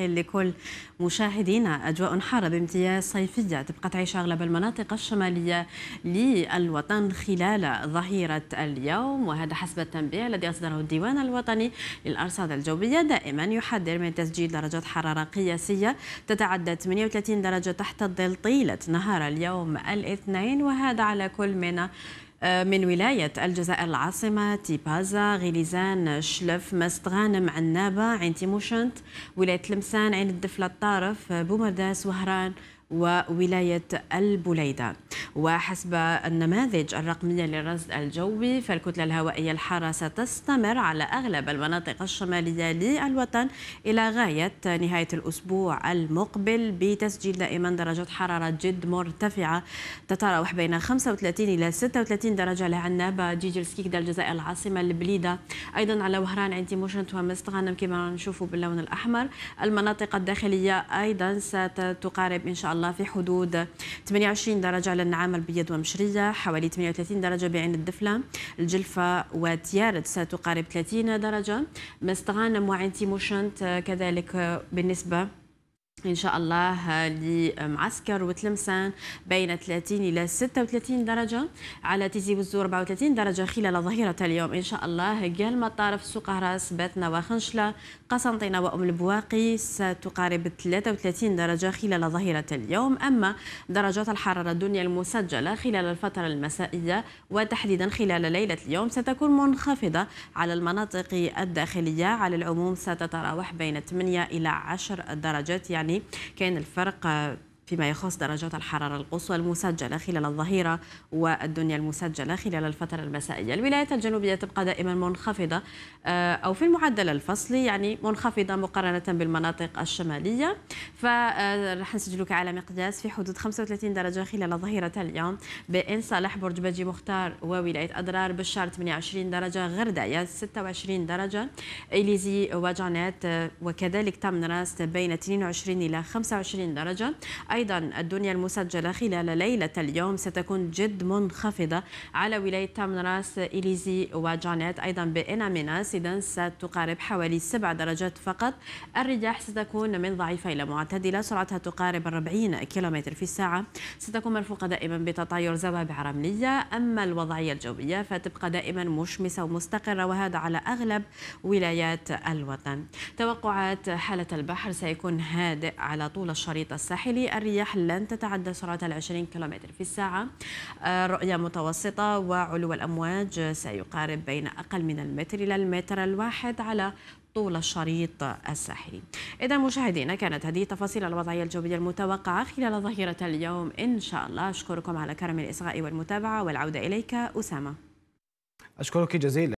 الخير لكل مشاهدينا أجواء حارة بامتياز صيفية تبقى تعيش أغلب المناطق الشمالية للوطن خلال ظهيرة اليوم وهذا حسب التنبيه الذي أصدره الديوان الوطني للأرصاد الجوية. دائما يحذر من تسجيل درجات حرارة قياسية تتعدى 38 درجة تحت الظل طيلة نهار اليوم الاثنين وهذا على كل من من ولاية الجزائر العاصمة تيبازا غليزان شلف مستغانم عنابة عين تيموشنت ولاية تلمسان عين الدفلة الطارف بومرداس وهران. وولاية البليدة. وحسب النماذج الرقمية للرصد الجوي فالكتلة الهوائية الحارة ستستمر على أغلب المناطق الشمالية للوطن إلى غاية نهاية الأسبوع المقبل بتسجيل دائما درجات حرارة جد مرتفعة تتراوح بين 35 إلى 36 درجة. لعنابة جيجل سكيكدا الجزائر العاصمة البليدة. أيضا على وهران عين تيموشنت ومستغانم كما نشوفوا باللون الأحمر. المناطق الداخلية أيضا ستقارب إن شاء الله في حدود 28 درجة للنعامة البيض ومشرية حوالي 38 درجة بعين الدفلة. الجلفة وتيارت ستقارب 30 درجة. مستغانم وعين تيموشنت كذلك بالنسبة إن شاء الله لمعسكر وتلمسان بين 30 إلى 36 درجة. على تيزي وزور 34 درجة خلال ظهيرة اليوم. إن شاء الله قال مطارف سوق هراس باتنا وخنشلة قسنطينة وأم البواقي ستقارب 33 درجة خلال ظهيرة اليوم. أما درجات الحرارة الدنيا المسجلة خلال الفترة المسائية وتحديدا خلال ليلة اليوم ستكون منخفضة على المناطق الداخلية. على العموم ستتراوح بين 8 إلى 10 درجات يعني يعني كان الفرق فيما يخص درجات الحرارة القصوى المسجلة خلال الظهيرة والدنيا المسجلة خلال الفترة المسائية. الولايات الجنوبية تبقى دائما منخفضة آه، أو في المعدل الفصلي يعني منخفضة مقارنة بالمناطق الشمالية. فرح نسجلك على مقياس في حدود 35 درجة خلال ظهيرة اليوم. بإن صالح برج بجي مختار وولاية أضرار بشار 28 درجة غرداية 26 درجة إليزي وجانات آه، وكذلك تامنراست بين 22 إلى 25 درجة. أيضا الدنيا المسجلة خلال ليلة اليوم ستكون جد منخفضة على ولاية تامنراس إليزي وجانيت. أيضا بإناميناس إذا ستقارب حوالي 7 درجات فقط. الرياح ستكون من ضعيفة إلى معتدلة سرعتها تقارب 40 كم في الساعة. ستكون مرفوقة دائما بتطاير زوابع رملية. أما الوضعية الجوية فتبقى دائما مشمسة ومستقرة وهذا على أغلب ولايات الوطن. توقعات حالة البحر سيكون هادئ على طول الشريط الساحلي. الرياح لن تتعدى سرعة العشرين كيلومتر في الساعة. آه، رؤية متوسطة وعلو الأمواج سيقارب بين أقل من المتر إلى المتر الواحد على طول الشريط الساحلي. إذا مشاهدينا كانت هذه تفاصيل الوضعية الجوية المتوقعة خلال ظهيرة اليوم. إن شاء الله أشكركم على كرم الإصغاء والمتابعة والعودة إليك أسامة. أشكرك جزيلا.